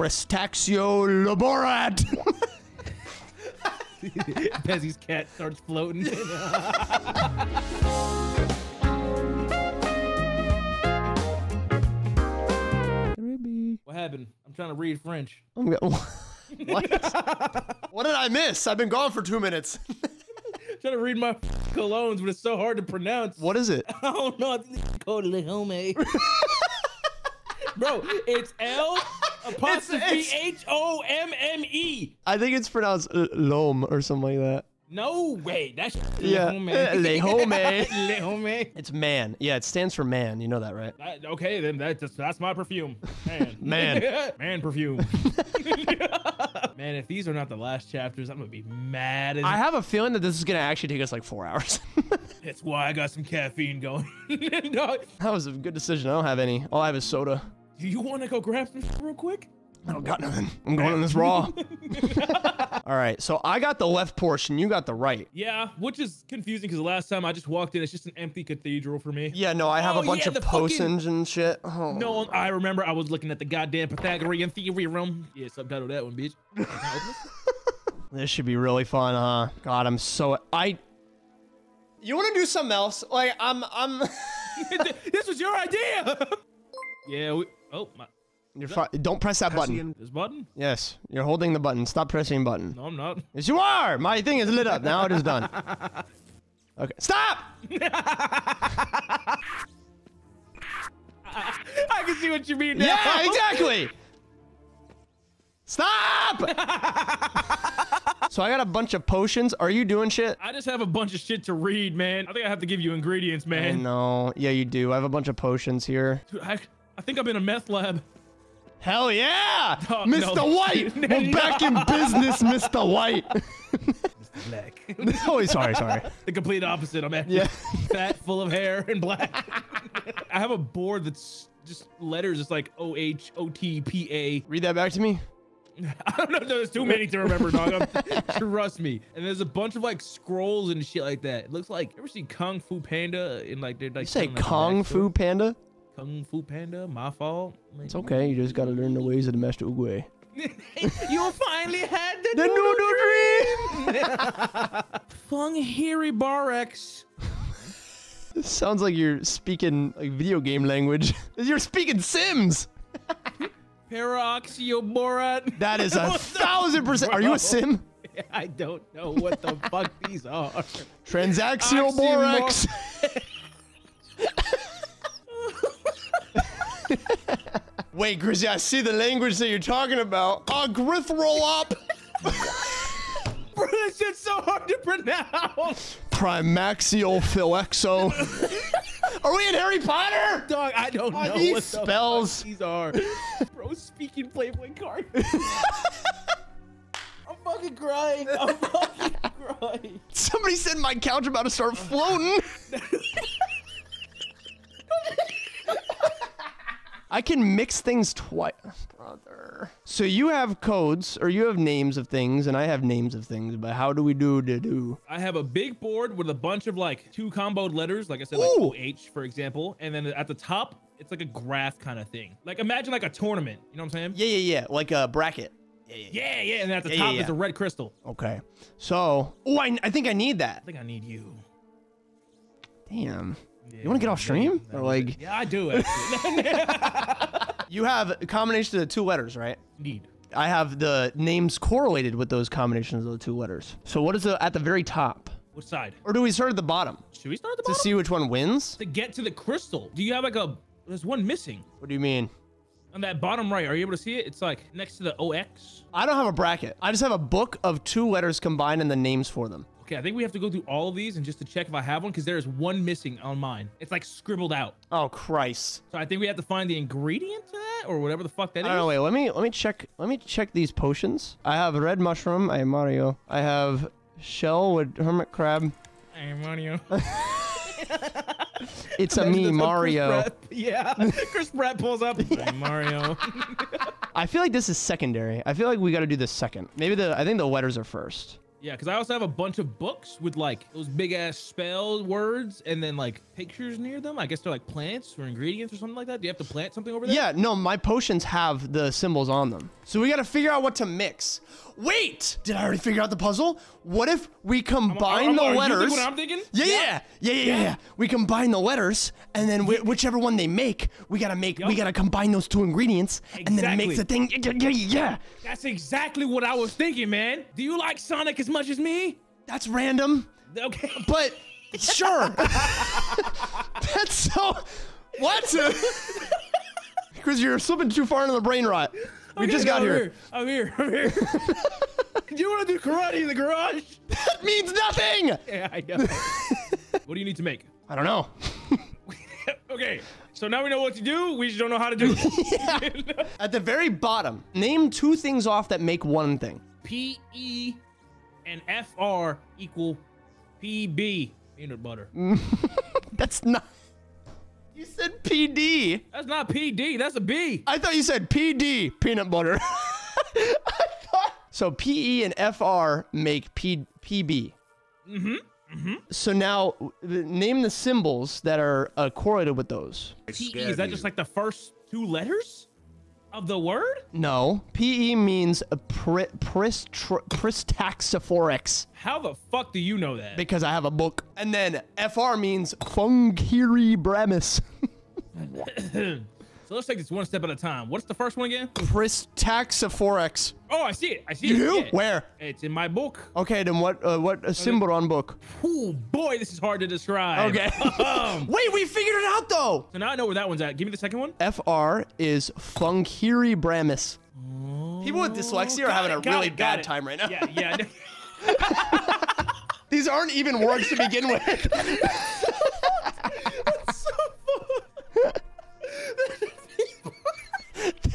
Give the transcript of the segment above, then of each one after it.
Prestaxio laborat. Pezzy's cat starts floating. what happened? I'm trying to read French. I'm go- what? what did I miss? I've been gone for two minutes. trying to read my colognes, but it's so hard to pronounce. What is it? I don't know. I think it's called Le Home. Bro, it's L apostrophe H O M M E. I think it's pronounced Lome or something like that. No way. That's Yeah, Le Home. uh, Le Home. It's man. Yeah, it stands for man. You know that, right? That- okay, then that's that's my perfume. Man. Man. Man perfume. Man, if these are not the last chapters, I'm gonna be mad as I have a feeling that this is gonna actually take us like four hours. That's why I got some caffeine going. Dog, that was a good decision. I don't have any. All I have is soda. Do you wanna go grab this real quick? I don't got nothing. I'm going on this raw. All right, so I got the left portion. You got the right. Yeah, which is confusing because the last time I just walked in, it's just an empty cathedral for me. Yeah, no, I have Oh, a bunch yeah, of the fucking- and shit. Oh. No, I remember I was looking at the goddamn Pythagorean theorem. Yeah, subtitle that one, bitch. This should be really fun, huh? God, I'm so I. You want to do something else? Like I'm, I'm. this was your idea. yeah. We, oh, my, You're fi- don't press that button. this button? Yes, you're holding the button. Stop pressing button. No, I'm not. Yes, you are. My thing is lit up. Now it is done. Okay, stop. I can see what you mean now. Yeah, exactly. Stop. so I got a bunch of potions. Are you doing shit? I just have a bunch of shit to read, man. I think I have to give you ingredients, I man. know. Yeah, you do. I have a bunch of potions here. Dude, I, I think I'm in a meth lab. Hell yeah! Oh, Mr. no. White! We're back in business, Mr. White! Mr. Black. oh, sorry, sorry. the complete opposite. I'm actually Yeah. fat, full of hair, and black. I have a board that's just letters. It's like O H O T P A. Read that back to me. I don't know. There's too many to remember, dog. I'm- Trust me. And there's a bunch of like scrolls and shit like that. It looks like. Ever see Kung Fu Panda? In like they're like. You say telling, Kung? Fu Panda? Kung Fu Panda. My fault. It's okay, you just gotta learn the ways of the Master Oogway. you finally had the, The noodle Noodle dream. Fung Hiri Barex. This sounds like you're speaking like video game language. You're speaking Sims! Peroxyoborat. That is a thousand percent. Are you a Sim? I don't know what the fuck these are. Transactional borax. Wait, Grizzy, I see the language that you're talking about. Uh, Griff roll up. Bro, this shit's so hard to pronounce. Primaxial phylexo. Are we in Harry Potter? Dog, I don't Are know these what the spells? fuck these are. Bro, speaking Playboy card. I'm fucking crying. I'm fucking crying. Somebody said my couch about to start floating. I can mix things twice, brother. So you have codes, or you have names of things, and I have names of things. But how do we do to do? I have a big board with a bunch of like two comboed letters, like I said, like Ooh. OH, for example. And then at the top, it's like a graph kind of thing. Like imagine like a tournament. You know what I'm saying? Yeah, yeah, yeah, like a bracket. Yeah, yeah, Yeah, yeah. And at the Yeah, top yeah, is yeah. a red crystal. Okay. So, oh, I, I think I need that. I think I need you. Damn. You want to get off stream? Or like, Yeah, I do actually. you have a combination of the two letters, right? need. I have the names correlated with those combinations of the two letters. So what is the, at the very top? Which side? Or do we start at the bottom Should we start at the to bottom? To see which one wins? to get to the crystal. Do you have like a? There's one missing What do you mean? on that bottom right. Are you able to see it? It's like next to the OX. I don't have a bracket. I just have a book of two letters combined and the names for them. Okay, I think we have to go through all of these and just to check if I have one because there is one missing on mine. It's like scribbled out. Oh Christ! So I think we have to find the ingredient to that or whatever the fuck that I is. know. Wait, let me let me check. Let me check these potions. I have red mushroom. I have Mario. I have shell with hermit crab. Hey, Mario. It's a me, how Chris Mario. Yeah, Chris Pratt pulls up. Hey, Mario. I feel like this is secondary. I feel like we got to do this second. Maybe the I think the letters are first. Yeah, because I also have a bunch of books with like those big ass spell words and then like pictures near them. I guess they're like plants or ingredients or something like that. Do you have to plant something over there? Yeah, no, my potions have the symbols on them. So we got to figure out what to mix. Wait, did I already figure out the puzzle? What if we combine I'm- the are you letters? what I'm thinking? Yeah, yeah, yeah, yeah, yeah, yeah. We combine the letters, and then whi- whichever one they make, we gotta make. We gotta combine those two ingredients, and then it makes the thing. Yeah, yeah, yeah. That's exactly what I was thinking, man. Do you like Sonic as much as me? That's random, Okay. but sure. That's so. What? Because you're slipping too far into the brain rot. We Okay, just no, got I'm here. I'm here. I'm here. do you want to do karate in the garage? That means nothing. Yeah, I know. what do you need to make? I don't know. Okay, so now we know what to do. We just don't know how to do it. At the very bottom, name two things off that make one thing. P E and F R equal P B peanut butter. That's not. You said PD. That's not P D. That's a B. I thought you said PD peanut butter. I thought. So PE and FR make P PB. Mm-hmm. Mm-hmm. So now name the symbols that are uh, correlated with those. P E is that just like the first two letters of the word? No, PE means a pri- pris tr- pristaxophorex How the fuck do you know that? because I have a book. And then FR means fungiri fungiribramis. So let's take this one step at a time. What's the first one again? pristaxophorex. Oh, I see it. I see You it. do? Yeah. Where? It's in my book. Okay, then what? Uh, what uh, symbol on book? Oh boy, this is hard to describe. Okay. Um, Wait, we figured it out though. so now I know where that one's at. Give me the second one. FR is fungiribramis. People with dyslexia are having it, a really it, bad it. time right now. Yeah, yeah. These aren't even words to begin with.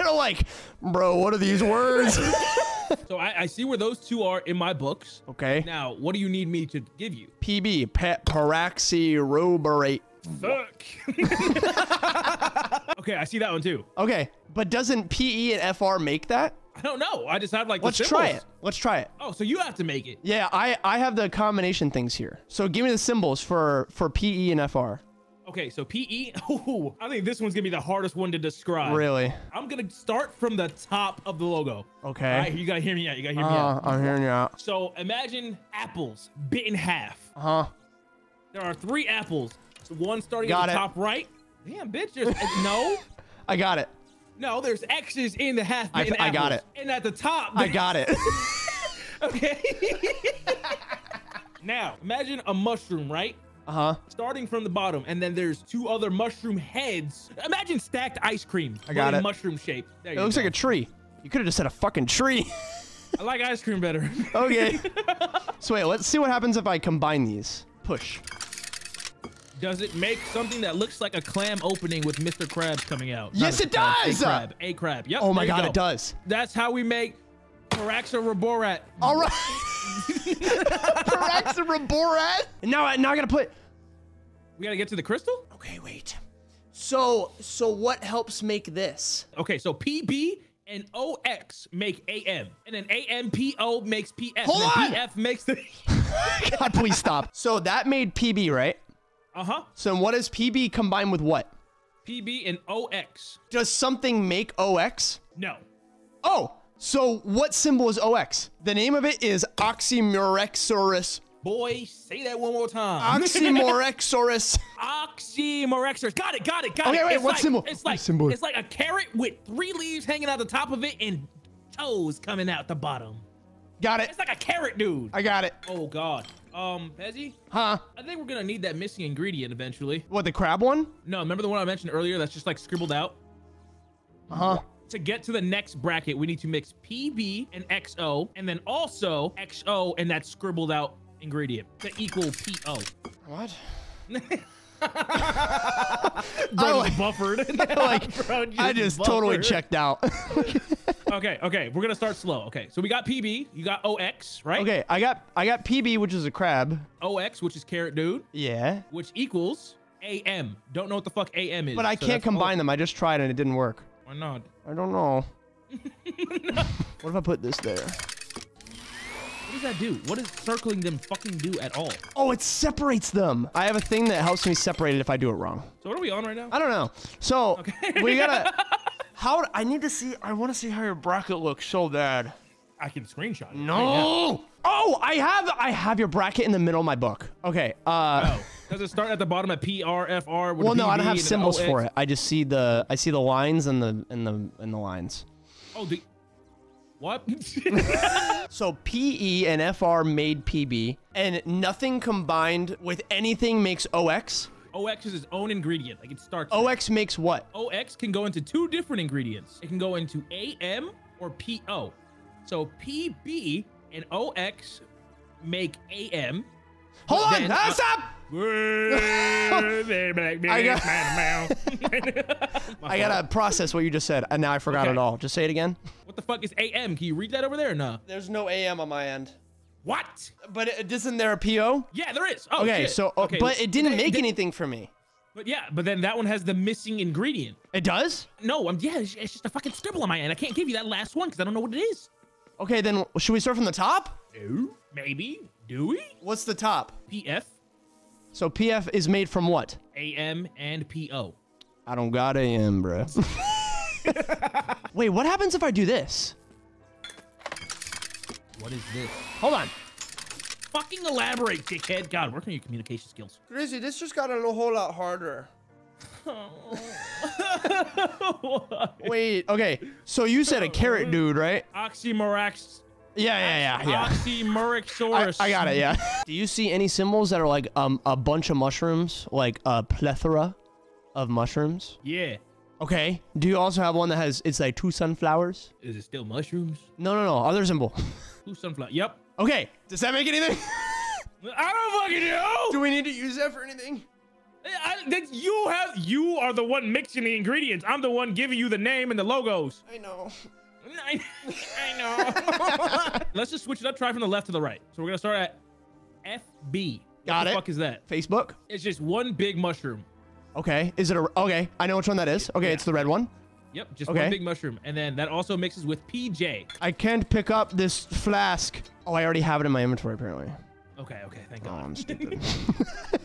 They're like, bro, what are these words? so I, I see where those two are in my books. okay. Now, what do you need me to give you? PB, pa- paraxyrobarate. Fuck. okay, I see that one too. Okay, but doesn't PE and FR make that? I don't know. I just have like. Let's try it. Let's try it. Oh, so you have to make it. Yeah, I I have the combination things here. So give me the symbols for for PE and FR. Okay, so PE. Oh, I think this one's gonna be the hardest one to describe. Really? I'm gonna start from the top of the logo. Okay. All right, you gotta hear me out. You gotta hear me Uh, out. I'm hearing you out. So imagine apples bit in half. Uh huh. There are three apples. So one starting Got at the it. top right. Damn, bitch. There's uh, no, I got it. no. There's X's in the half. I- I got it. And at the top. I got it. Okay. now imagine a mushroom, right? Uh huh. Starting from the bottom, and then there's two other mushroom heads. Imagine stacked ice cream. I got it. Mushroom shape. There It looks go. like a tree. You could have just said a fucking tree. I like ice cream better. okay. so wait, let's see what happens if I combine these. Push. Does it make something that looks like a clam opening with Mr. Krabs coming out? Yes, it Krabs, does! A crab. A crab. Yep. Oh my god, go. it does. That's how we make Paraxoroborat. All right. Paraxoroborat. And now, I- now I gotta put. We gotta get to the crystal. Okay, wait. So, so what helps make this? Okay, so PB and OX make AM, and then AMPO makes PF, Hold and then on! PF makes the. God, please stop. So that made PB, right? uh huh. So what does PB combine with what? PB and OX. Does something make OX? No. Oh, so what symbol is OX? The name of it is Oxymorexorus. Boy, say that one more time. Oxymorexorus. Oxymorexors. Got it, got it, got Okay, it. wait, it's what like, symbol? It's like symbol? it's like a carrot with three leaves hanging out the top of it and toes coming out the bottom. Got it. It's like a carrot dude. I got it. Oh god. Um, Pezzy, Huh? I think we're gonna need that missing ingredient eventually. What, the crab one? No, remember the one I mentioned earlier that's just like scribbled out? Uh huh. To get to the next bracket, we need to mix PB and XO, and then also XO and that scribbled out ingredient to equal PO. What? Oh, Bro, like- buffered. like, Bro, I just totally checked out. Okay, okay, we're gonna start slow. Okay, so we got PB, you got OX, right? okay, I got I got PB, which is a crab. OX, which is carrot dude, Yeah. which equals AM. Don't know what the fuck AM is. But I so can't combine oh, them. I just tried and it didn't work. Why not? I don't know. What if I put this there? What does that do? What does circling them fucking do at all? Oh, it separates them. I have a thing that helps me separate it if I do it wrong. So what are we on right now? I don't know. So Okay. we gotta. How I need to see. I want to see how your bracket looks so bad. I can screenshot it. No. Oh, I have I have your bracket in the middle of my book. Okay. Uh. Oh, does it start at the bottom at P R F R? Well, no, I don't have symbols for it. I just see the I see the lines and the and the and the lines. Oh, the what? So PE and FR made PB, and nothing combined with anything makes OX. OX is its own ingredient. Like it starts. OX makes what? OX can go into two different ingredients. It can go into AM or PO. So PB and OX make AM. Hold on! then- Ah, stop! I I gotta process what you just said, and now I forgot Okay. it all. Just say it again. What the fuck is AM? Can you read that over there or no? There's no AM on my end. What? But it, isn't there a PO? Yeah, there is. Oh, Okay, shit. so uh, Okay, but it didn't make th- anything for me. But yeah, but then that one has the missing ingredient. It does? No, I'm yeah, it's, it's just a fucking scribble on my end. I can't give you that last one because I don't know what it is. Okay, then should we start from the top? No, maybe. Do we? What's the top? PF, So PF is made from what? AM, and PO. I don't got AM, bro. Wait, what happens if I do this? What is this? Hold on. Fucking elaborate, dickhead. God, work on your communication skills. Grizzy, this just got a whole lot harder. Wait, okay. So you said a carrot dude, right? Oxymorax. Yeah, yeah, yeah, yeah. I, Oxymorixaurus. I got it, yeah. Do you see any symbols that are like um a bunch of mushrooms, like a plethora of mushrooms? Yeah. Okay. Do you also have one that has it's like two sunflowers? Is it still mushrooms? No, no, no. Other symbol. Who sunflower? Yep. Okay. Does that make anything? I don't fucking know. Do we need to use that for anything? I, that you have you are the one mixing the ingredients. I'm the one giving you the name and the logos. I know. I, I know. Let's just switch it up. Try from the left to the right. So we're gonna start at FB. Got what the it. fuck is that? Facebook. It's just one big mushroom. Okay. Is it a okay? I know which one that is. Okay, Yeah. it's the red one. Yep, just Okay. one big mushroom, and then that also mixes with PJ. I can't pick up this flask. Oh, I already have it in my inventory apparently. Okay, okay, thank God. Oh, God. I'm stupid.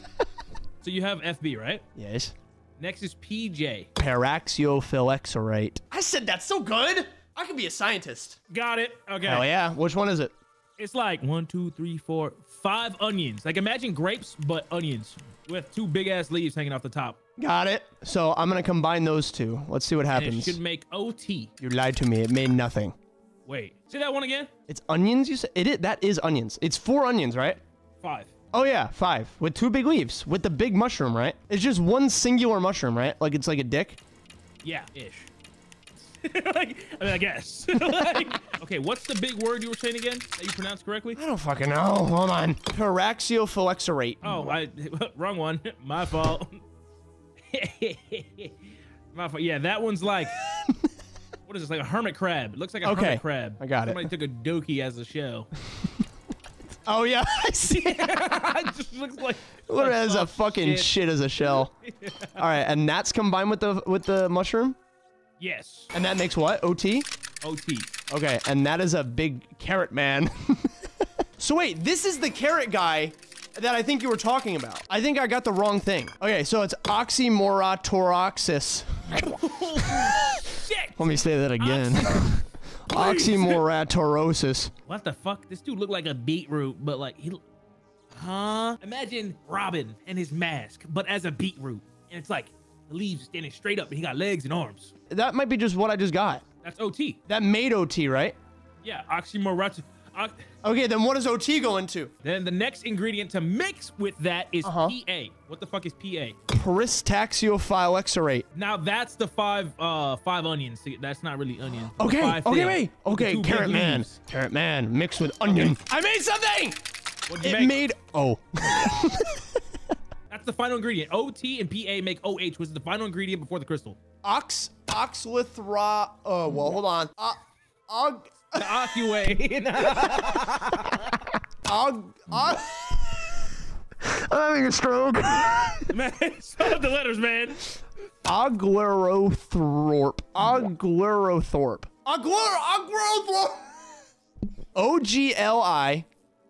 So you have FB, right? yes. Next is PJ. Paraxiophylexorate. I said that's so good. I could be a scientist. Got it. Okay. Hell yeah. Which one is it? It's like one, two, three, four, five onions. Like imagine grapes, but onions with two big ass leaves hanging off the top. Got it. So I'm gonna combine those two. Let's see what And it happens. should make OT. You lied to me. It made nothing. Wait, say that one again. It's onions. You said it. Is, that is onions. It's four onions, right? Five. Oh yeah, five with two big leaves with the big mushroom, right? It's just one singular mushroom, right? Like it's like a dick. Yeah, ish. like, I mean, I guess. Like, okay, what's the big word you were saying again that you pronounced correctly? I don't fucking know. Hold on. Paraxiophylexorate. Oh, I wrong one. My fault. My fault. Yeah, that one's like what is this? Like a hermit crab. It looks like a Okay, hermit crab. I got it. Somebody took a dokie as a shell. Oh yeah, I see. it just looks like Look like as a fucking shit. shit. as a shell. All right, and that's combined with the with the mushroom, Yes. and that makes what? OT. OT. Okay, and that is a big carrot man. so wait, this is the carrot guy that I think you were talking about. I think I got the wrong thing. Okay, so it's oxymorotoroxis. Shit. Let me say that again. Oxymoratorosis. What the fuck? This dude looked like a beetroot, but like he. Huh? Imagine Robin and his mask, but as a beetroot, and it's like the leaves standing straight up, and he got legs and arms. That might be just what I just got. That's OT. That made OT, right? Yeah, oxymorat. ox- Okay, then what does OT go into? Then the next ingredient to mix with that is Uh-huh. PA. What the fuck is PA? Peristaxiophylexorate. Now that's the five uh five onions. That's not really onion. Okay, okay, things wait. Okay, carrot man. leaves. Carrot man mixed with onion. I made something! What'd you It make? made. Oh. That's the final ingredient. OT and PA make OH, which is the final ingredient before the crystal. Ox. Oxlithra. Oh, well, hold on. Uh, og. The Ocue. Og. Og. I'm having a stroke. man, stop the letters, man. Oglerothrorp. Oglerothrorp. Ogler. Oglerothrorp. O G L I.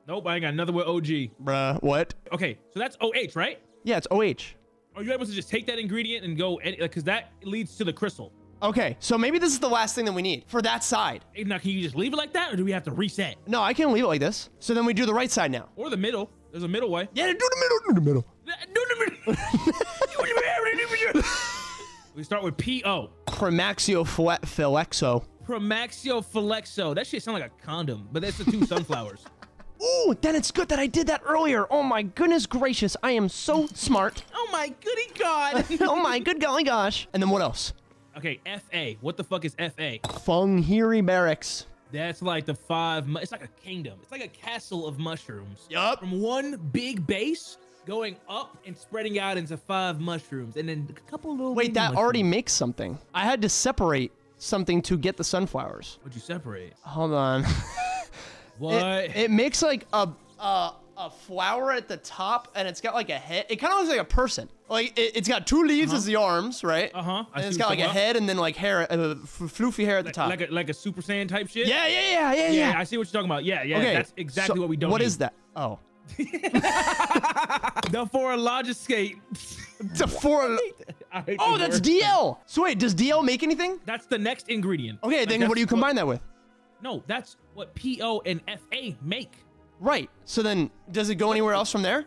Nope, I got another with OG. Bruh. What? Okay, so that's OH, right? Yeah, it's O H. Are you able to just take that ingredient and go, because that leads to the crystal. Okay, so maybe this is the last thing that we need for that side. Now, can you just leave it like that, or do we have to reset? No, I can leave it like this. So then we do the right side now. Or the middle? There's a middle way. Yeah, do the middle, do the middle. Do the middle. we start with P-O. Promaxio flexo. That shit sound like a condom, but that's the two sunflowers. Ooh, then it's good that I did that earlier. Oh my goodness gracious, I am so smart. Oh my goody god. oh my good golly gosh. And then what else? okay, F-A. What the fuck is F-A? Funghiri Barracks. That's like the five. It's like a kingdom. It's like a castle of mushrooms. Yup. From one big base going up and spreading out into five mushrooms, and then a couple little. Wait, that already makes something. I had to separate something to get the sunflowers. What'd you separate? Hold on. What? It, it makes like a, a a flower at the top, and it's got like a head. It kind of looks like a person. Like it, it's got two leaves as the arms, right? Uh-huh. I And it's what got like a head and then like hair, uh, f- floofy hair at the top. like a like a Super Saiyan type shit. yeah, yeah, yeah, yeah, Yeah, yeah. I see what you're talking about. Yeah, yeah. okay, That's exactly so what we don't. What need. is that? Oh, The for a large escape. it's four. I hate Oh, that's. DL. So wait, does DL make anything? That's the next ingredient. Okay, Like, then what do you combine that with? No, that's what PO and FA make. Right. So then, does it go anywhere else from there?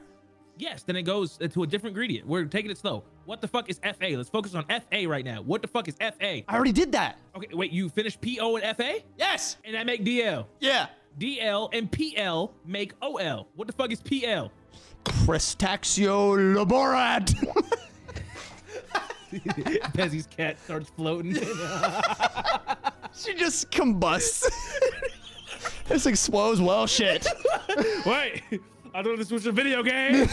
Yes, then it goes to a different ingredient. We're taking it slow. What the fuck is FA? Let's focus on FA right now. What the fuck is FA? I already did that. Okay, wait, you finished PO and FA? Yes. And that make DL. Yeah. DL and PL make OL. What the fuck is PL? Prestaxio laborat. Pezzy's cat starts floating. she just combusts. this explodes. Well, shit. Wait, I thought this was a video game.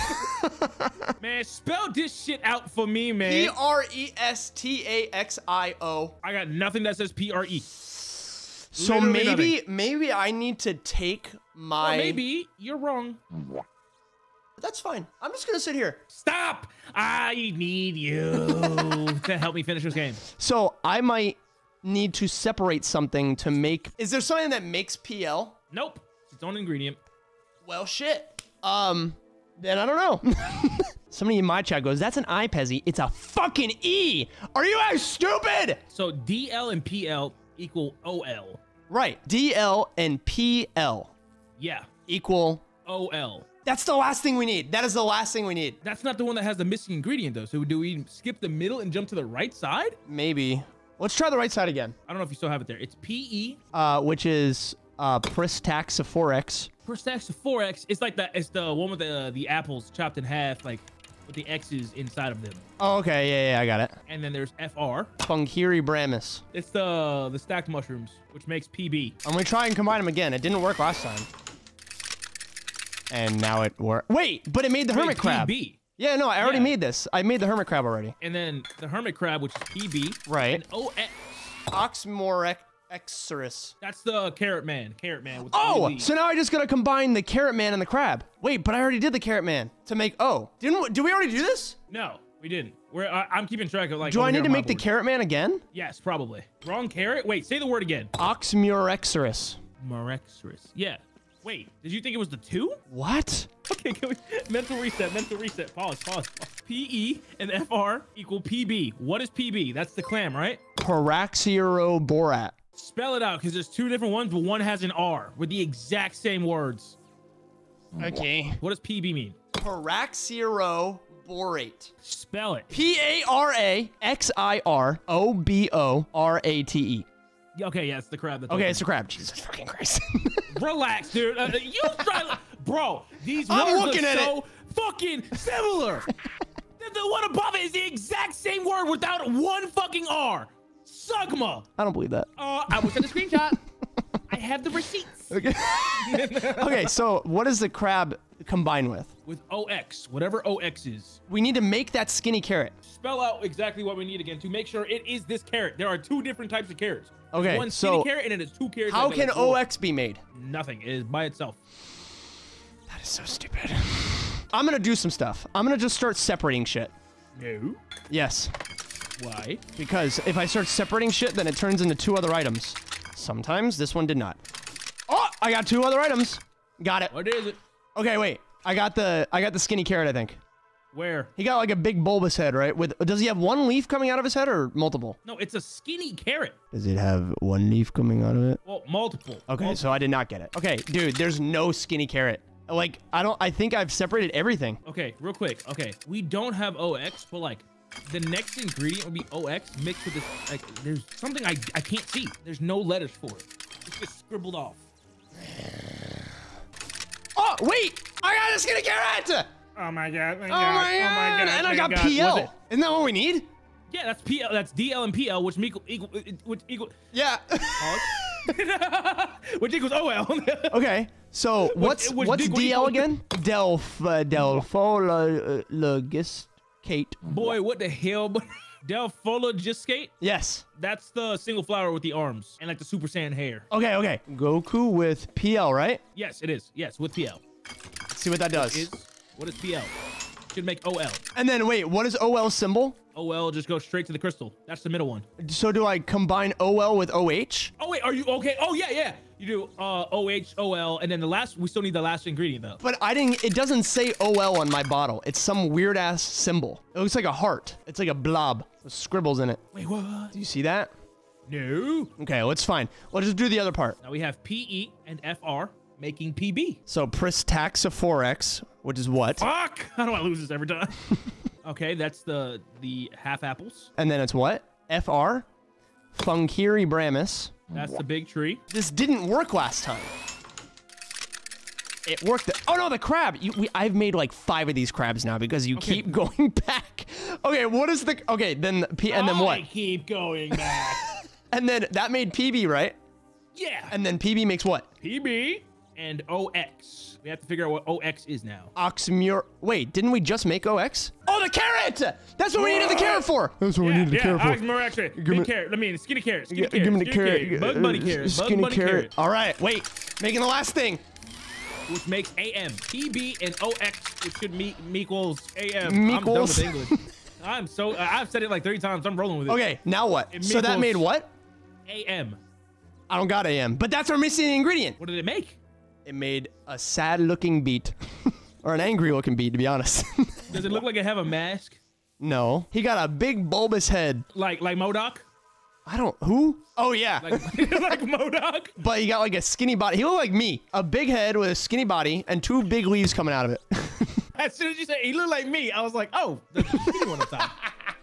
man, spell this shit out for me, man. R E S T A X I O. I got nothing that says P R E. So Literally maybe maybe I need to take my. Or maybe you're wrong. That's fine. I'm just gonna sit here. Stop! I need you to help me finish this game. So I might need to separate something to make. Is there something that makes PL? Nope. It's its own ingredient. Well, shit. Um, then I don't know. Somebody in my chat goes, "That's an I, Pezzy. It's a fucking E. Are you guys stupid?" So DL and PL equal OL. Right. DL and PL Yeah, equal. OL. That's the last thing we need. That is the last thing we need. That's not the one that has the missing ingredient though. So do we skip the middle and jump to the right side? Maybe. Let's try the right side again. I don't know if you still have it there. It's PE. Uh, which is uh Pristaxophorex. 4X. It's like that. It's the one with the the apples chopped in half, like with the X's inside of them. Oh, okay. Yeah, yeah, I got it. And then there's FR. Funghiri bramus. It's the the stacked mushrooms, which makes PB. I'm gonna try and combine them again. It didn't work last time. And now it worked. Wait, but it made the hermit Wait, crab. PB. Yeah, no, I already Yeah. made this. I made the hermit crab already. And then the hermit crab, which is PB. Right. And OX. Oxmorexorus. That's the carrot man. Carrot man. With Oh, PB. so now I just gotta combine the carrot man and the crab. Wait, but I already did the carrot man to make O. Didn't we, did we already do this? no, we didn't. We're I, I'm keeping track of like. Do I need to make the carrot man again? Yes, probably. Wrong carrot. Wait, say the word again. Oxmurexorus. Marexorus. Yeah. Wait, did you think it was the two? What? Okay, can we mental reset, mental reset. Pause, pause. pause. PE and FR equal PB. What is PB? That's the clam, right? Paraxioroborat. Spell it out because there's two different ones, but one has an R with the exact same words. Okay. What does PB mean? Paraxiroborate. Spell it. P A R A X I R O B O R A T E. Okay, yeah, it's the crab. That's Okay, open. it's a crab. Jesus fucking Christ. Relax, dude. Uh, you try, bro. These I'm words looking are at so fucking similar. the, the one above it is the exact same word without one fucking R. Sugma. I don't believe that. Uh, I will send a screenshot. I have the receipts Okay. okay, so what does the crab combine with? with OX, whatever OX is. We need to make that skinny carrot. Spell out exactly what we need again to make sure it is this carrot. There are two different types of carrots. Okay, one so carrot and it's two carrots. How can OX be made? Nothing. It is by itself. That is so stupid. I'm gonna do some stuff. I'm gonna just start separating shit. No. Yes, Why? because if I start separating shit, then it turns into two other items. Sometimes this one did not. Oh, I got two other items. Got it. What is it? Okay, wait. I got the I got the skinny carrot. I think. Where? He got like a big bulbous head, right? With does he have one leaf coming out of his head or multiple? No, it's a skinny carrot. Does it have one leaf coming out of it? Well, multiple. Okay, Multiple. so I did not get it. Okay, dude, there's no skinny carrot. Like I don't. I think I've separated everything. Okay, real quick. Okay, we don't have OX, but like the next ingredient would be OX mixed with this. Like, there's something I I can't see. There's no letters for it. It's just scribbled off. Oh wait, I got a skinny carrot. Oh my god! Oh my god! and I got PL. Isn't that what we need? Yeah, that's PL. That's DL and PL, which equal equal which equal Yeah. which equals OL. okay. So what's which what's DL which- again? Delf uh, Delfo Logiscate. Boy, what the hell? Delphologiscate? Yes. That's the single flower with the arms and like the Super Saiyan hair. Okay. Okay. Goku with PL, right? Yes, it is. Yes, with PL. Let's see what that does. What is PL? Should make OL. And then wait, what is OL symbol? OL just goes straight to the crystal. That's the middle one. So do I combine OL with OH? Oh wait, are you okay? Oh yeah, yeah. You do uh OH, OL, and then the last. We still need the last ingredient though. But I didn't. It doesn't say OL on my bottle. It's some weird ass symbol. It looks like a heart. It's like a blob with scribbles in it. Wait, what? Do you see that? No. Okay, well, it's fine. We'll just do the other part. Now we have PE and FR making PB. So Pristaxophorex, which is what? Fuck! How do I lose this every time? okay, that's the the half apples. And then it's what? FR? Funkiri Bramus. That's the big tree. This didn't work last time. It worked. Oh no, the crab. You, we, I've made like five of these crabs now because you Okay. keep going back. Okay, what is the? Okay, then P and then what? I keep going back. And then that made PB, right? yeah. And then PB makes what? PB and OX. We have to figure out what OX is now. Oxmur. Wait, didn't we just make OX? Oh, the carrot! That's what we needed the carrot for. That's what we needed the carrot Ox for. more extra. me- Big carrot. I mean, skinny carrot. Skinny Yeah, carrot. give me the skinny carrot. Bug bunny uh, carrot. Bug Skinny bunny carrot. carrot. All right, wait. Making the last thing. Which makes AM. PB and OX, which should meet equals AM. I'm done with English. I'm so. I've said it like 30 times. I'm rolling with it. Okay, now what? It So that made what? AM. I don't got AM, but that's our missing ingredient. What did it make? It made a sad-looking beat, or an angry-looking beat, to be honest. Does it look like it have a mask? no, he got a big bulbous head. Like like MODOK? I don't. Who? Oh yeah, Like like MODOK? but he got like a skinny body. He looked like me, a big head with a skinny body and two big leaves coming out of it. As soon as you said he looked like me, I was like, oh, the skinny one on top.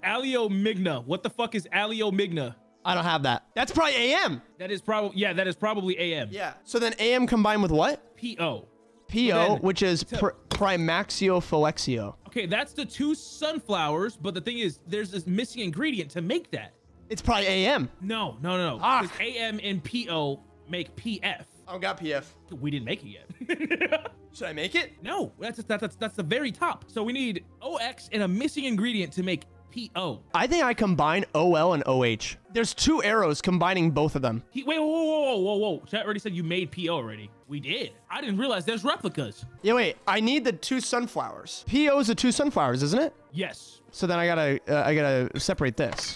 Aliomigna. What the fuck is Aliomigna? I don't have that. That's probably AM. That is probably yeah, that is probably AM. Yeah. So then AM combined with what? PO. PO, then- which is pr- Primaxiophylexio. Okay, that's the two sunflowers, but the thing is, there's this missing ingredient to make that. It's probably AM. No, no, no, no. Ah. AM and PO make PF. I don't got PF. We didn't make it yet. Should I make it? no, that's, that's that's that's the very top. So we need OX and a missing ingredient to make PO. I think I combine OL and OH. There's two arrows combining both of them. He, wait, whoa, whoa, whoa, whoa, whoa! Chat already said you made PO already. We did. I didn't realize there's replicas. Yeah, wait. I need the two sunflowers. PO is the two sunflowers, isn't it? Yes. So then I gotta, uh, I gotta separate this.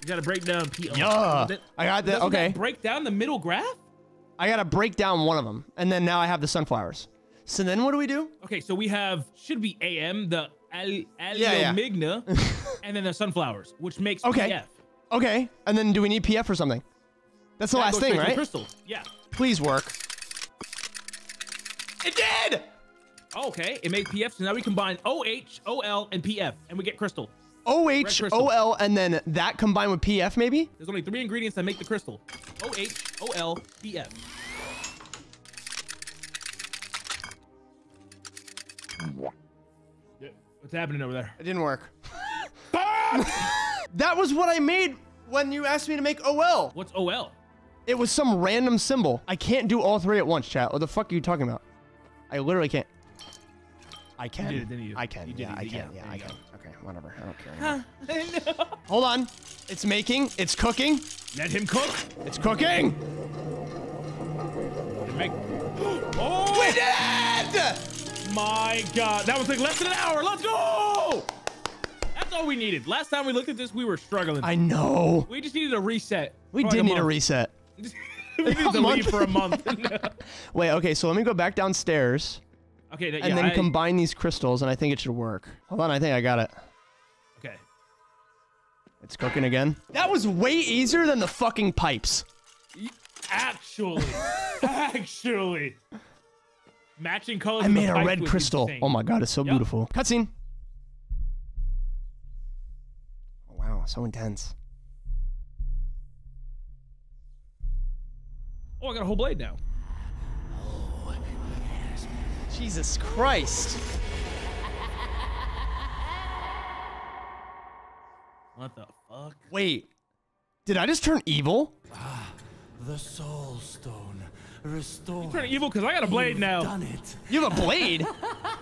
You gotta break down PO. Yeah. I got the. doesn't Okay. that break down the middle graph? I gotta break down one of them, and then now I have the sunflowers. So then what do we do? Okay, so we have should be AM the al- Yeah, yeah. Aliomigna, and then the sunflowers, which makes Okay. PF. Okay. And then do we need PF or something? That's the That last thing, straight to the right? Crystal. Yeah. Please work. It did. Okay, it made PF, so now we combine OH, OL, and PF, and we get crystal. OH. OL, and then that combined with PF, maybe? There's only three ingredients that make the crystal. OH, OL, PF. What's happening over there? It didn't work. that was what I made when you asked me to make OL. What's OL? It was some random symbol. I can't do all three at once, chat. What the fuck are you talking about? I literally can't. I can. did it, didn't you? I can. You did yeah, it, I yeah, can. Yeah, there I you can. Okay, whatever. I don't care. Huh? anymore. Hold on. It's making. It's cooking. Let him cook. It's cooking. Make. Oh We did it! My god, that was like less than an hour. Let's go. That's all we needed. Last time we looked at this, we were struggling. I know. we just needed a reset. We did like need a month. reset. we needed A to leave for a month. Wait, okay, so let me go back downstairs Okay, that, and yeah, then I- combine these crystals, and I think it should work. Hold on, I think I got it. Okay. It's cooking again. That was way easier than the fucking pipes. Actually, actually, matching colors. I made a red crystal. insane. Oh my god, it's so Yep. beautiful. Cutscene. Oh, wow, so intense. Oh, I got a whole blade now. Jesus Christ. What the fuck? Wait, did I just turn evil? Ah, The soul stone restored. Turn evil because I got a blade You've now. Done it. You have a blade?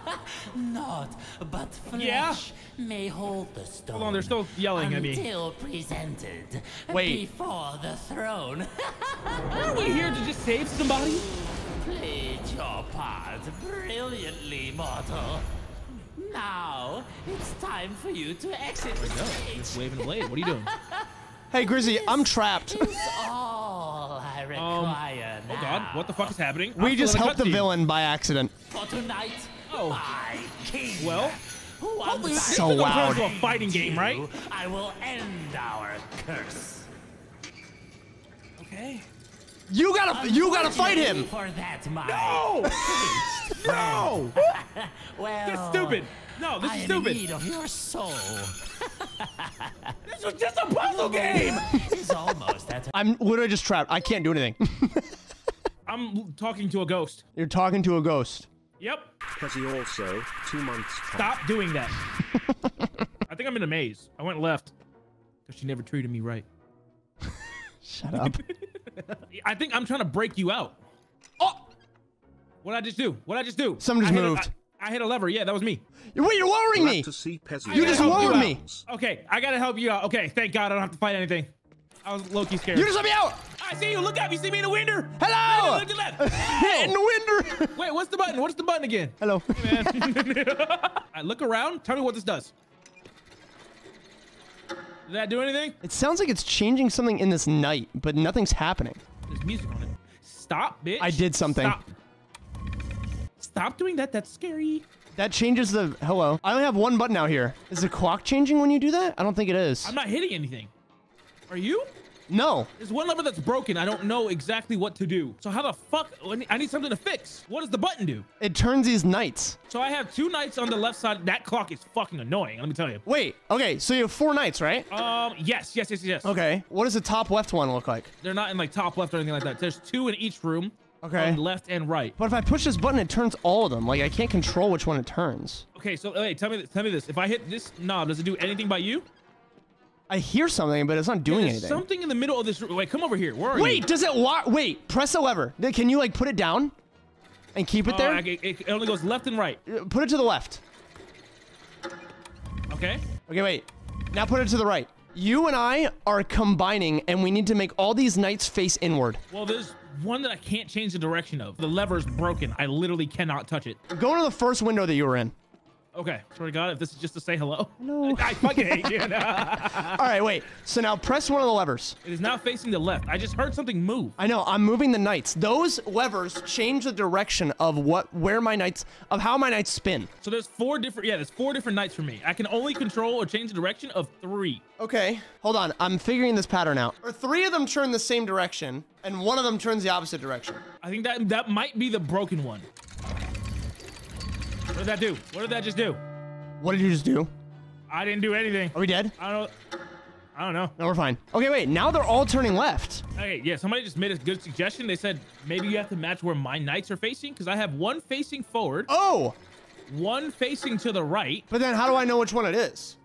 Not, but flesh Yeah? may hold the stone. Hold on, they're still yelling at me. Until presented Wait. before the throne. Aren't we here to just save somebody? Played your part brilliantly, mortal. Now it's time for you to exit the stage. Just waving a blade. What are you doing? hey, Grizzy, I'm trapped. Is all I require um, now. Oh god, what the fuck is happening? I'm We still just helped the villain by accident. For tonight, Oh. my king. Well, Once this I is So gonna turn loud. into a fighting game, right? you, I will end our curse. Okay. You gotta, you gotta fight him. For that, my No! no! well, That's stupid. No, this I is am in stupid. need of your soul. This was just a puzzle game. It's almost at I'm literally just trapped. I can't do anything. I'm talking to a ghost. You're talking to a ghost. Yep. Petty also, two months. Stop doing that. I think I'm in a maze. I went left because she never treated me right. Shut up. I think I'm trying to break you out. oh, What would I just do? What would I just do? Something just I moved. I, I hit a lever. Yeah, that was me. wait, you're lowering me. to see You just lowered me. Okay, I gotta help you out. Okay, thank God I don't have to fight anything. I was low-key scared. You just let me out. I see you. Look at You See me in the window. Hello. Look at left. In the window. Wait, what's the button? What's the button again? Hello. I look around. Tell me what this does. Did that do anything? It sounds like it's changing something in this night, but nothing's happening. There's music on it. Stop, bitch. I did something. Stop. Stop doing that. That's scary. That changes the hello. I only have one button out here. Is the clock changing when you do that? I don't think it is. I'm not hitting anything. Are you? No. There's one lever that's broken. I don't know exactly what to do. So how the fuck? I need- something to fix. What does the button do? It turns these knights. So I have two knights on the left side. That clock is fucking annoying. Let me tell you. Wait. Okay. So you have four knights, right? Um. Yes. Yes. Yes. Yes. Okay. What does the top left one look like? They're not in like top left or anything like that. There's two in each room. Okay. On left and right. But if I push this button, it turns all of them. Like I can't control which one it turns. Okay. So wait. Tell me. this, Tell me this. If I hit this knob, does it do anything by you? I hear something, but it's not doing There's anything. something in the middle of this room. Wait. Come over here. Where are you? Wait. Does it wa- Wait. Press a lever. Can you like put it down and keep it Oh, there? I- it, it only goes left and right. Uh, Put it to the left. Okay. Okay. Wait. Now put it to the right. You and I are combining, and we need to make all these knights face inward. Well, there's one that I can't change the direction of. The lever is broken. I literally cannot touch it. Go to the first window that you were in. Okay. Swear to God, if this is just to say hello. No. I fucking hate you. All right, wait. So now press one of the levers. it is now facing the left. I just heard something move. I know. I'm moving the knights. Those levers change the direction of what, where my knights, of how my knights spin. So there's four different. Yeah, there's four different knights for me. I can only control or change the direction of three. Okay. Hold on. I'm figuring this pattern out. Or three of them turn the same direction, and one of them turns the opposite direction. I think that that might be the broken one. What did that do? What did that just do? What did you just do? I didn't do anything. Are we dead? I don't. I don't know. No, we're fine. Okay, wait. Now they're all turning left. Okay, yeah, somebody just made a good suggestion. They said maybe you have to match where my knights are facing because I have one facing forward, Oh, one facing to the right. but then how do I know which one it is?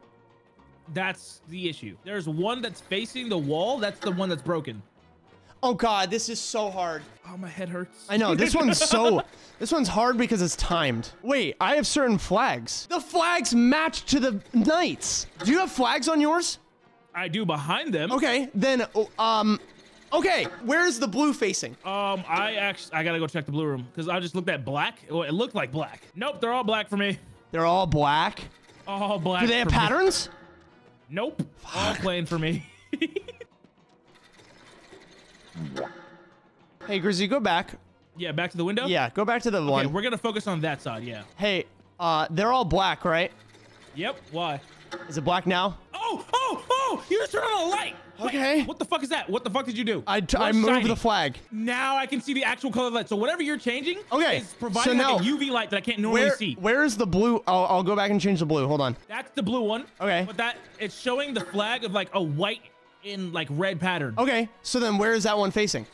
That's the issue. There's one that's facing the wall. That's the one that's broken. Oh God, this is so hard. Oh, my head hurts. I know this one's so. This one's hard because it's timed. Wait, I have certain flags. The flags match to the knights. Do you have flags on yours? I do behind them. Okay, then oh, um, okay. Where's the blue facing? Um, I actually I gotta go check the blue room because I just looked at black. Oh, it looked like black. Nope, they're all black for me. They're all black. All black. Do they have for me. patterns? Nope. All plain for me. Hey, Grizzy, go back. Yeah, back to the window. Yeah, go back to the Okay, one. we're gonna focus on that side. Yeah. Hey, uh, they're all black, right? Yep. Why? Is it black now? Oh, oh, oh! You just turned on a light. Wait, Okay. what the fuck is that? What the fuck did you do? I, t- I moved the flag. Now I can see the actual color of light. So whatever you're changing, Okay, is so providing now- like a UV light that I can't normally Where, see. where is the blue? I'll, I'll go back and change the blue. Hold on. That's the blue one. Okay. But that it's showing the flag of like a white in like red pattern. Okay, so then where is that one facing?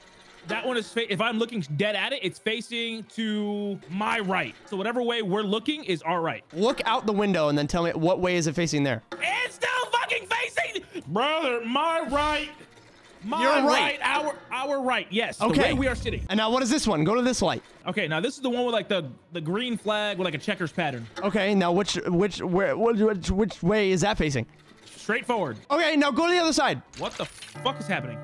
That one is fa- if I'm looking dead at it, it's facing to my right. So whatever way we're looking is our right. Look out the window and then tell me what way is it facing there. It's still fucking facing, brother. My right. My You're right. Our our right. Yes. Okay. The way we are sitting. And now what is this one? Go to this light. Okay. Now this is the one with like the the green flag with like a checkers pattern. Okay, now which which where which, which way is that facing? Straightforward. Okay, now go to the other side. What the fuck is happening?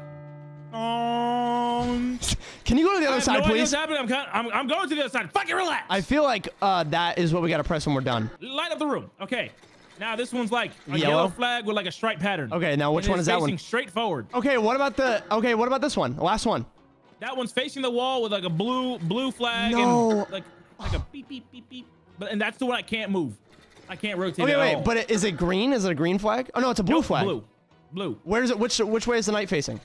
Um. Can you go to the I other have side, no idea please? what's happening. I'm, I'm I'm going to the other side. Fucking relax. I feel like uh, that is what we gotta press when we're done. Light up the room. Okay. Now this one's like a Yellow? yellow, flag with like a stripe pattern. Okay, now which And one it's is that one? facing Straight forward. Okay, what about the okay? What about this one? Last one. That one's facing the wall with like a blue blue flag No. and like like a beep beep beep beep. But and that's the one I can't move. I can't rotate Okay, wait, all. but it, is it green? Is it a green flag? Oh no, it's a blue Nope, flag. Blue. Blue. Where is it? Which which way is the knight facing?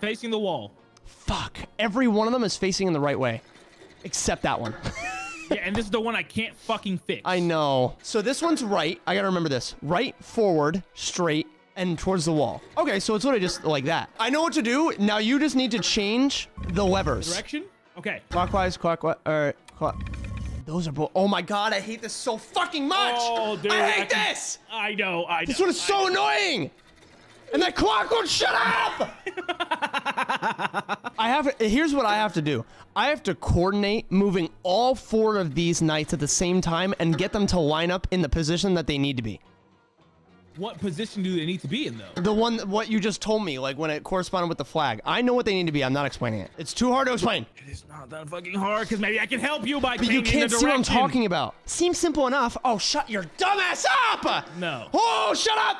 Facing the wall. Fuck. Every one of them is facing in the right way, except that one. Yeah, and this is the one I can't fucking fix. I know. So this one's right. I gotta remember this. Right, forward, straight, and towards the wall. Okay, so it's literally just like that. I know what to do. Now you just need to change the levers. Direction? Okay. Clockwise, clockwise, or clock. Those are both. Oh my god, I hate this so fucking much. Oh, dude. I hate can- this. I know, I know. This one is so annoying. And that clock won't shut up. I have. Here's what I have to do. I have to coordinate moving all four of these knights at the same time and get them to line up in the position that they need to be. What position do they need to be in though? The one, what you just told me, like when it corresponded with the flag. I know what they need to be. I'm not explaining it. It's too hard to explain. It's not that fucking hard because maybe I can help you by But you can't see what I'm talking about. Seems simple enough. Oh, shut your dumb ass up! No. Oh, shut up!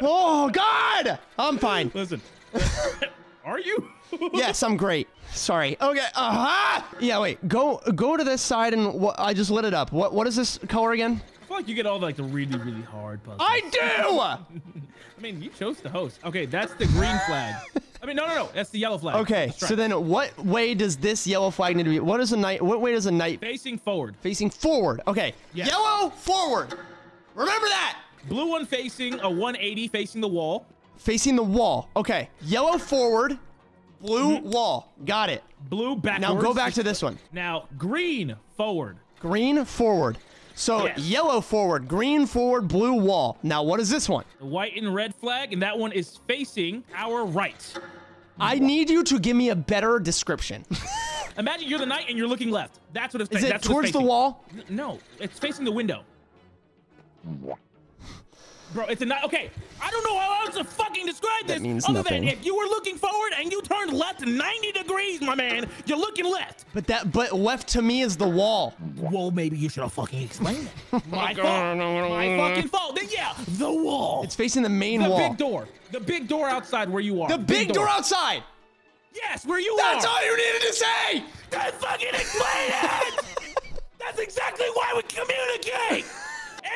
Oh, God! I'm fine. Listen. Are you? yes, I'm great. Sorry. Okay. Uh huh. Yeah. Wait. Go. Go to this side and? I just lit it up. What? What is this color again? I feel like you get all the, like the really, really hard puzzles. I do. I mean, you chose to host. Okay, that's the green flag. I mean, no, no, no. That's the yellow flag. Okay. So then, what way does this yellow flag need to be? What is a knight? What way does a knight facing forward. facing forward? Okay. Yes. Yellow forward. Remember that. Blue one facing a 180 facing the wall. Facing the wall. Okay. Yellow forward. Blue mm-hmm. wall. Got it. Blue backwards. Now go back to this one. Now green forward. Green forward. So Yes. yellow forward, green forward, blue wall. Now what is this one? The white and red flag, and that one is facing our right. I need you to give me a better description. Imagine you're the knight and you're looking left. That's what it's. Is it that's towards the wall? No, it's facing the window. Bro, it's a knight. Okay, I don't know how else to fucking describe this. means other nothing. than if you were looking forward and you turned left 90 degrees, my man, you're looking left. But that but left to me is the wall. Well, maybe you should have fucking explained it. My fault. My fucking fault. Then yeah, the wall. It's facing the main the wall. The big door. The big door outside where you are. The big door outside. Yes, where you That's are. That's all you needed to say. Then fucking explain it. That's exactly why we communicate.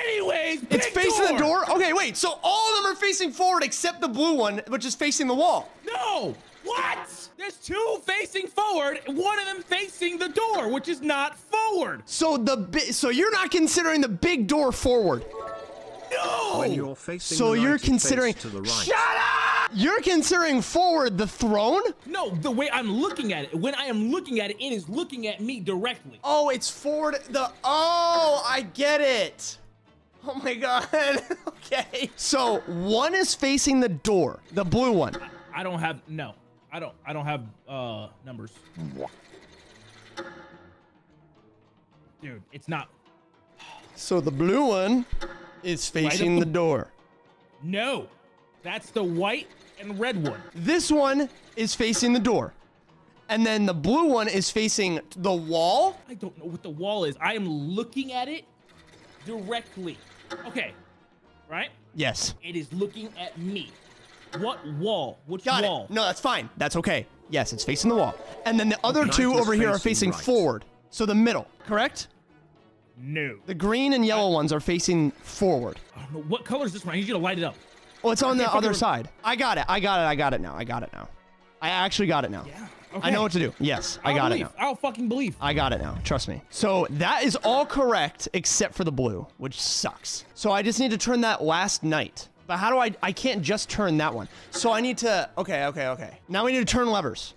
Anyways, It's big facing the door. Okay, wait. So all of them are facing forward except the blue one, which is facing the wall. No. What? There's two facing forward, one of them facing the door, which is not forward. So the bi- so you're not considering the big door forward. No. When you're facing So the you're knight, face considering to the right. Shut up! You're considering forward the throne? No, the way I'm looking at it, when I am looking at it, it is looking at me directly. Oh, it's forward the Oh, I get it. Oh my god. okay. So one is facing the door, the blue one. I don't have no. I don't. I don't have uh numbers. Dude, it's not. So the blue one is facing the the- door. No, that's the white and red one. This one is facing the door. And then the blue one is facing the wall. I don't know what the wall is. I am looking at it directly. Okay, right? Yes. It is looking at me. What wall? Which Got wall? it. No, that's fine. That's okay. Yes, it's facing the wall. And then the other Knight two over here are facing facing right. forward. So the middle, correct? No. The green and yellow ones are facing forward. I don't know. What color is this one? I need you to light it up. Oh, it's on the other side. I got it. I got it. I got it now. I got it now. I actually got it now. Yeah. I know what to do. Yes, I I'll got believe. it now. I'll fucking believe. I got it now. Trust me. So that is all correct except for the blue, which sucks. So I just need to turn that last night. But how do I? I can't just turn that one. So I need to. Okay, okay, okay. Now we need to turn levers.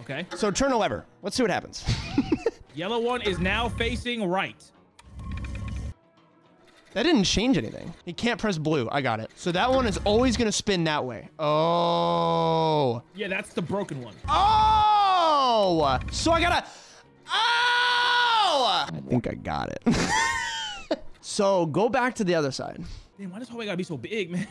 Okay. So turn a lever. Let's see what happens. Yellow one is now facing right. That didn't change anything. He can't press blue. I got it. So that one is always going to spin that way. Oh. Yeah, that's the broken one. Oh! So I got to... Oh! I think I got it. so go back to the other side. Man, why does hallway gotta be so big, man?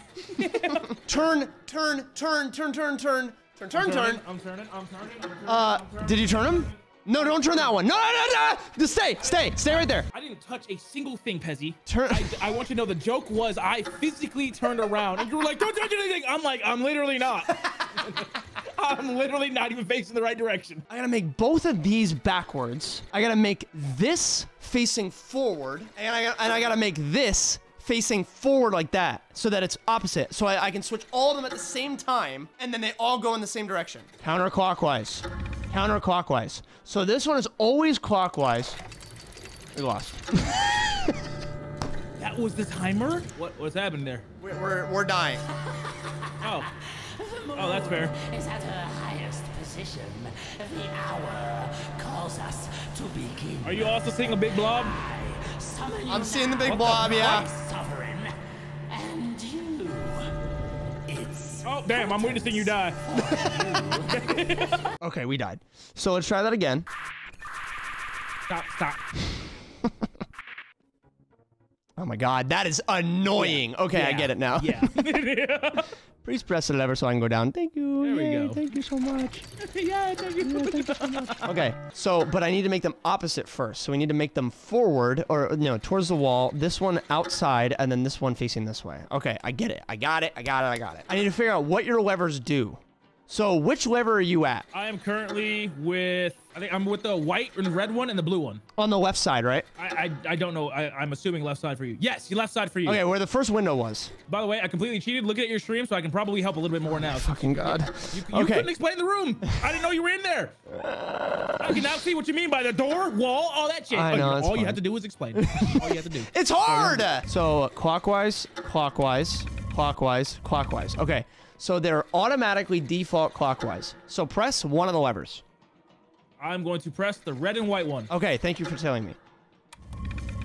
turn, turn, turn, turn, turn, turn. Turn, turn, turn. I'm turning, I'm turning, I'm turning. Uh, did you turn him? No, don't turn that one. No, no, no, no. Just stay, stay, stay right there. I didn't touch a single thing, Pezzy. Turn. I, I want you to know the joke was I physically turned around and you were like, don't touch anything. I'm like, I'm literally not. I'm literally not even facing the right direction. I gotta make both of these backwards. I gotta make this facing forward, and I gotta, and I gotta make this facing forward like that, so that it's opposite. So I, I can switch all of them at the same time, and then they all go in the same direction. Counterclockwise. Counterclockwise. So this one is always clockwise. We lost. That was the timer? What what's happening there? We're, we're, we're dying. Oh. Oh, that's fair. is at her highest position. The hour calls us to begin. Are you also seeing a big blob? I summon you I'm seeing the now, big blob, yeah. Oh, damn, I'm witnessing you die. Okay, we died. So let's try that again. Stop, stop. Oh my god, that is annoying. Okay, I get it now. Yeah. Please press the lever so I can go down. Thank you. There we go. Thank you so much. yeah, thank you. Okay, so but I need to make them opposite first. So we need to make them forward or no, towards the wall. This one outside and then this one facing this way. Okay, I get it. I got it. I got it. I got it. I need to figure out what your levers do. So which lever are you at? I am currently with, I think I'm with the white and red one and the blue one. On the left side, right? I I, I don't know. I, I'm assuming left side for you. Yes, left side for you. Okay, where the first window was. By the way, I completely cheated looking at your stream, so I can probably help a little bit more now. Fucking god. You, you Okay. couldn't explain the room. I didn't know you were in there. I can now see what you mean by the door, wall, all that shit. I Oh, know, all you have to do is explain. all you have to do. It's hard. So clockwise, clockwise, clockwise, clockwise. Okay. So they're automatically default clockwise. So press one of the levers. I'm going to press the red and white one. Okay, thank you for telling me.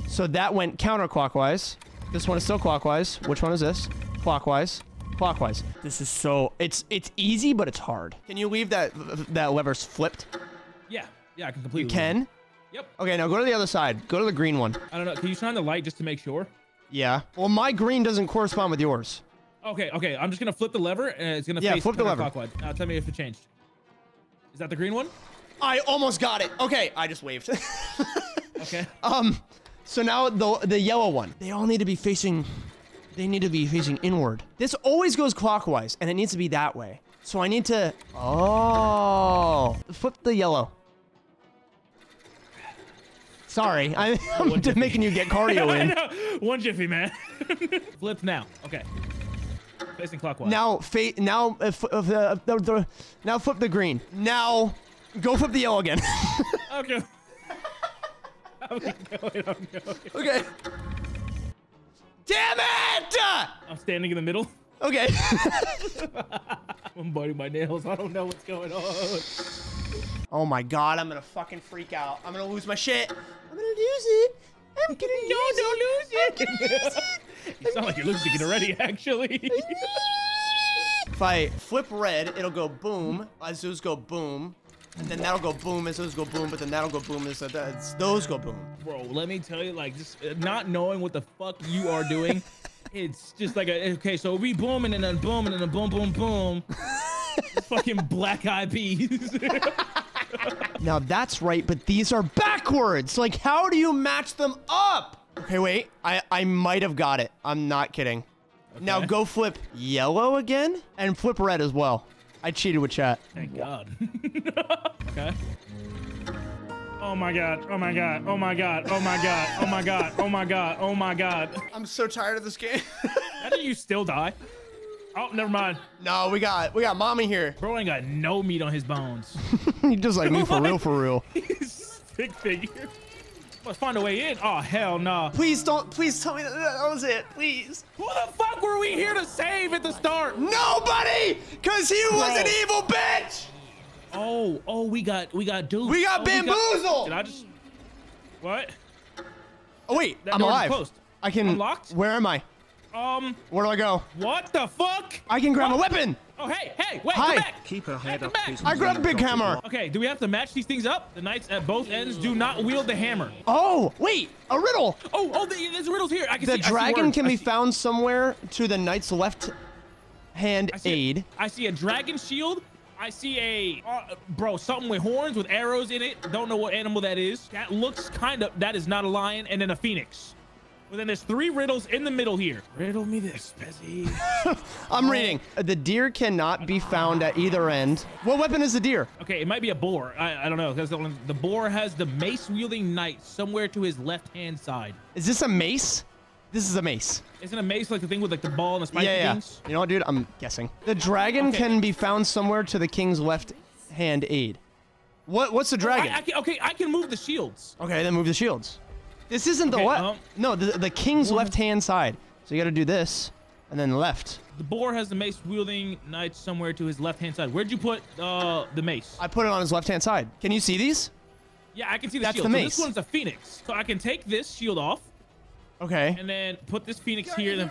So that went counterclockwise. This one is still clockwise. Which one is this? Clockwise. Clockwise. This is so it's it's easy, but it's hard. Can you leave that that lever's flipped? Yeah, yeah, I can completely. Can? Yep. Okay, now go to the other side. Go to the green one. I don't know. Can you shine the light just to make sure? Yeah. Well, my green doesn't correspond with yours. Okay, okay. I'm just gonna flip the lever and it's gonna Yeah, face flip the lever. counterclockwise. Now tell me if it changed. Is that the green one? I almost got it. Okay, I just waved. Okay. um, so now the the yellow one. They all need to be facing. They need to be facing inward. This always goes clockwise, and it needs to be that way. So I need to. Oh, flip the yellow. Sorry, I'm just making you get cardio in. One jiffy, man. Flip now. Okay. Facing clockwise. Now, fa- now, uh, f- uh, the, now flip the green. Now, go flip the yellow again. Okay. I'm going, I'm going. okay. Damn it! I'm standing in the middle. Okay. I'm biting my nails. I don't know what's going on. Oh my god, I'm gonna fucking freak out. I'm gonna lose my shit. I'm gonna lose it. I'm gonna No, lose don't lose it. I'm gonna lose it. You sound like you're losing it already, actually. If I flip red, it'll go boom. As those go boom. And then that'll go boom as those go boom, but then that'll go boom as as those go boom. Bro, let me tell you, like, just uh, not knowing what the fuck you are doing, it's just like a okay. So we booming and then boom and then boom, boom, boom. fucking black eyed peas. Now that's right, but these are backwards. Like, how do you match them up? Okay, wait. I, I might have got it. I'm not kidding. Now go flip yellow again and flip red as well. I cheated with chat. Thank God. Okay. Oh my god. Oh my god. Oh my god. Oh my god. Oh my god. Oh my god. Oh my god. I'm so tired of this game. How did you still die? Oh, never mind. no, we got we got mommy here. Bro ain't got no meat on his bones. he just like me for real, for real. He's big figure. Let's find a way in. Oh hell no. Please don't. Please tell me that that was it. Please. Who the fuck were we here to save at the start? Nobody, cause he was an evil bitch. Oh, oh, we got we got dudes. We got oh, bamboozled. Did I just what? Oh wait, That I'm alive. closed. I can. Unlocked? Where am I? Um, Where do I go? what the fuck? I can grab a weapon. Oh hey, hey, wait, Hi. come back. Keep her Hey, head come up. back. I grabbed a Big Hammer. Okay, do we have to match these things up? The knights at both ends do not wield the hammer. Oh wait, a riddle. Oh, oh, the- there's riddles here. I can The see. I see dragon words. can I be see- found somewhere to the knight's left hand I aid. I see a dragon shield. I see a uh, bro something with horns with arrows in it. Don't know what animal that is. That looks kind of. That is not a lion. And then a phoenix. Well, then there's three riddles in the middle here. Riddle me this, Pezzy. I'm reading. The deer cannot be found at either end. What weapon is the deer? Okay, it might be a boar. I, I don't know because the, one- the boar has the mace wielding knight somewhere to his left hand side. Is this a mace? This is a mace. Isn't a mace like the thing with like the ball and the spiky yeah, yeah. things? You know what, dude? I'm guessing. The dragon Okay. can be found somewhere to the king's left hand aid. What? What's the dragon? I, I can, okay, I can move the shields. okay, then move the shields. This isn't the Okay, what? um, no, the, the king's left hand side. So you got to do this, and then left. The boar has the mace wielding knight somewhere to his left hand side. Where'd you put uh, the mace? I put it on his left hand side. Can you see these? Yeah, I can see the That's shield. the So mace. this one's a phoenix. So I can take this shield off Okay. and then put this phoenix here. Then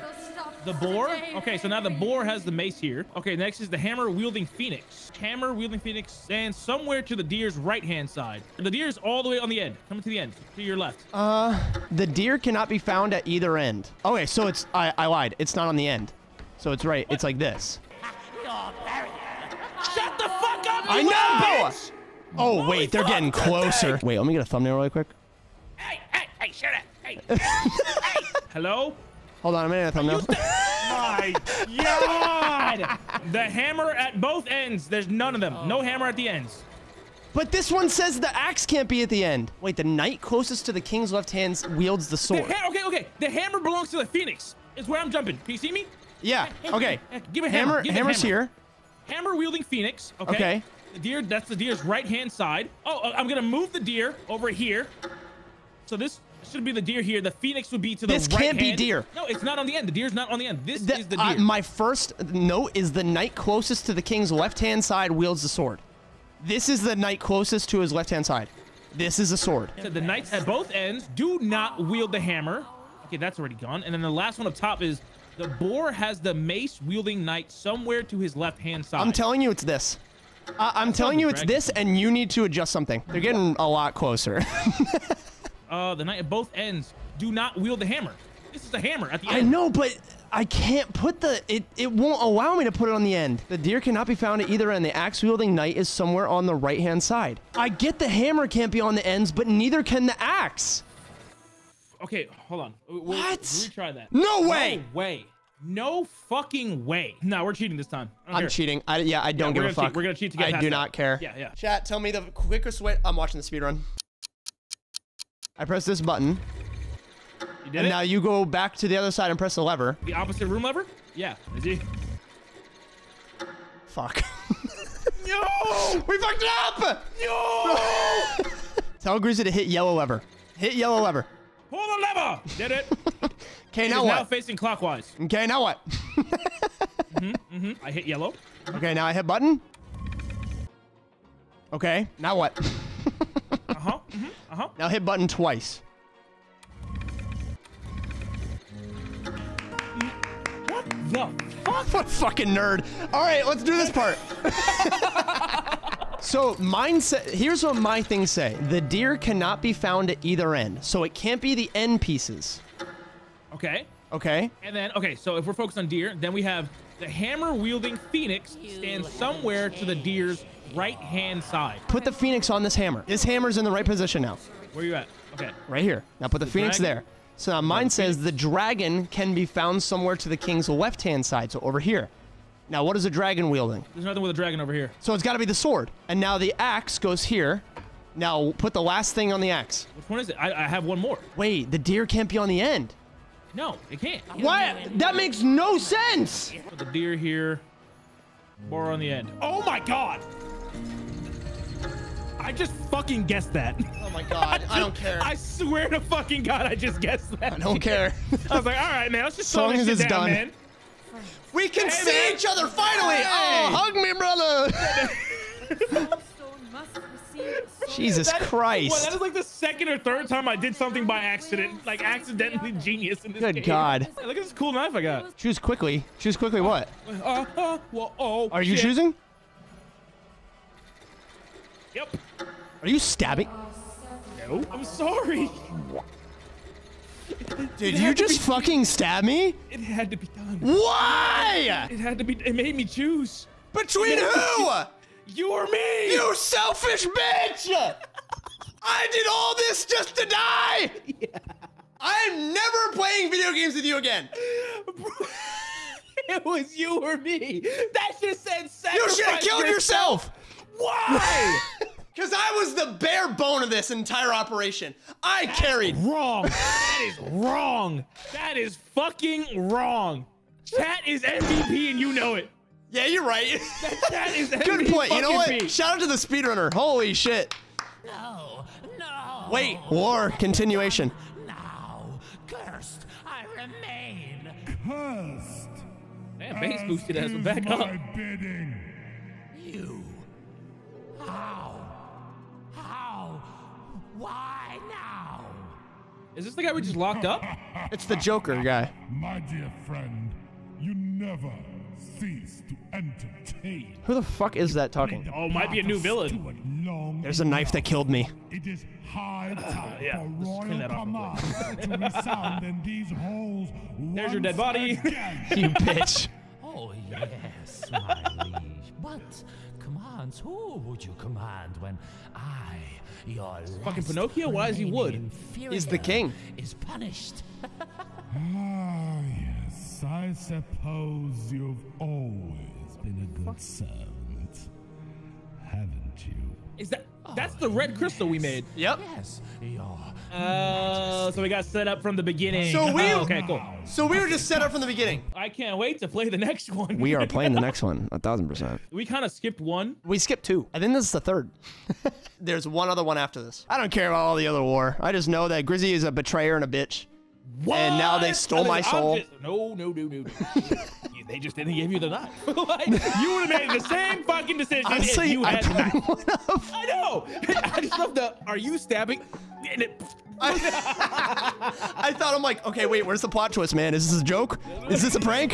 the boar. Okay, so now the boar has the mace here. Okay, next is the hammer wielding phoenix. Hammer wielding phoenix stands somewhere to the deer's right hand side. The deer's all the way on the end. Coming to the end, to your left. Uh, the deer cannot be found at either end. Okay, so it's I, I lied. It's not on the end. So it's right. It's like this. Shut the fuck up! I you little know! bitch! Oh wait, they're fuck, getting closer. thing. Wait, let me get a thumbnail really quick. Hey, hey, hey, shut up. Hey. Hello? Hold on a minute, a thumbnail. My God! The hammer at both ends. There's none of them. No hammer at the ends. But this one says the axe can't be at the end. Wait, the knight closest to the king's left hand wields the The sword. ha- okay, okay. The hammer belongs to the phoenix. Is where I'm jumping. Can you see me? Yeah. Okay. Give a hammer. Hammer. Give the Hammer's hammer. here. Hammer wielding phoenix. Okay. Okay. The deer. That's the deer's right hand side. Oh, uh, I'm gonna move the deer over here. So this should be the deer here. The phoenix would be to the left. This right can't be hand. deer. No, it's not on the end. The deer's not on the end. This The- is the uh, deer. my first note is the knight closest to the king's left hand side wields the sword. This is the knight closest to his left hand side. This is a sword. So the knights at both ends do not wield the hammer. Okay, that's already gone. And then the last one up top is the boar has the mace wielding knight somewhere to his left hand side. I'm telling you, it's this. I I'm telling you, it's this, and you need to adjust something. They're getting a lot closer. uh, the knight at both ends do not wield the hammer. This is the hammer at the end. I know, but I can't put the it. It won't allow me to put it on the end. The deer cannot be found at either end. The axe wielding knight is somewhere on the right hand side. I get the hammer can't be on the ends, but neither can the axe. Okay, hold on. We'll, What? Retry that. No way! No way. No fucking way. No, we're cheating this time. I don't I'm care. cheating. I, yeah, I don't we're give a gonna cheat. fuck. We're gonna cheat to get I do that. not care. Yeah, yeah. Chat, tell me the quickest way. I'm watching the speed run. I press this button, You did and it? now you go back to the other side and press the lever. the opposite room lever? Yeah. Is he? Fuck. No! we fucked it up! No! Tell Grizzy to hit yellow lever. Hit yellow lever. Pull the lever! Did it? Okay, now now facing clockwise. Okay, now what? Mhm. I hit yellow. Okay, now I hit button. Okay, now what? Huh. hmm Uh huh. now hit button twice. What the fuck? What fucking nerd. All right, let's do this part. so mine sa- here's what my things say. The deer cannot be found at either end, so it can't be the end pieces. Okay. Okay? And then, okay, so if we're focused on deer, then we have the hammer wielding phoenix stands somewhere to the deer's right hand side. Put the phoenix on this hammer. This hammer's in the right position now. Where are you at? Okay. Right here. Now put the, phoenix dragon? there. So now mine says the dragon can be found somewhere to the king's left hand side, so over here. Now, what is a dragon wielding? There's nothing with a dragon over here. So it's got to be the sword. And now the axe goes here. Now put the last thing on the axe. Which one is it? I, I have one more. Wait, the deer can't be on the end. No, it can't. What? That makes no sense. Put the deer here. More on the end. Oh my god! I just fucking guessed that. Oh my god, I don't care. I swear to fucking god, I just guessed that. I don't care. I was like, all right, man, let's just As slow long this as shit it's down, done. man. We can Hey, see man. each other finally. Hey. Oh, hug me, brother. Soulstone must receive Jesus That- Christ. Well, that is like the second or third time I did something by accident, like accidentally genius in this Good game. God. Hey, look at this cool knife I got. Choose quickly. Choose quickly what? Uh, uh, well, oh, Are you shit. choosing? Yep. Are you stabbing? No. I'm sorry. Did you just fucking stab me? It had to be done. Why? It had to be. It made me choose. Between who? You or me. You selfish bitch! I did all this just to die! Yeah. I'm never playing video games with you again. it was you or me. That just said You should have killed yourself. Why? Because I was the bare bone of this entire operation. I carried. wrong. That is wrong. That is fucking wrong. Chat is MVP and you know it. Yeah, you're right. that, That is MVP Good point. You know what? P. Shout out to the speedrunner. Holy shit. No, no. Wait. War. Continuation. Now, cursed, I remain. Cursed. Damn, base boosted as as a is back up. my bidding. You. How? How? Why now? Is this the guy we just locked up? It's the Joker guy. My dear friend, you never cease to entertain. Who the fuck is that talking? Oh, might be a new villain. Long There's a knife that killed me. It is high time yeah, for let's royal that command to resound in these halls. There's your dead body. You bitch. Oh, yes, my liege. But commands, who would you command when I, your fucking Pinocchio? Why is he wood? remaining He's the king. Is punished. Ah, yes. I suppose you've always been a good servant, haven't you? Is that that's the red crystal we made? Yep. yes, your Uh, so we got set up from the beginning. So we- Oh, okay, cool. So we were just set up from the beginning. I can't wait to play the next one. We are playing the next one, a thousand percent. we kind of skipped one. We skipped two. I think this is the third. There's one other one after this. I don't care about all the other war. I just know that Grizzy is a betrayer and a bitch. What? And now they stole my I'm soul. just- no, no, no, no. no. They just didn't give you the knife. Like, you would have made the same fucking decision if Honestly, you I had the knife. probably would have. I know. I just love the. Are you stabbing? And it, I thought I'm like, okay, wait, where's the plot twist, man? Is this a joke? Is this a prank?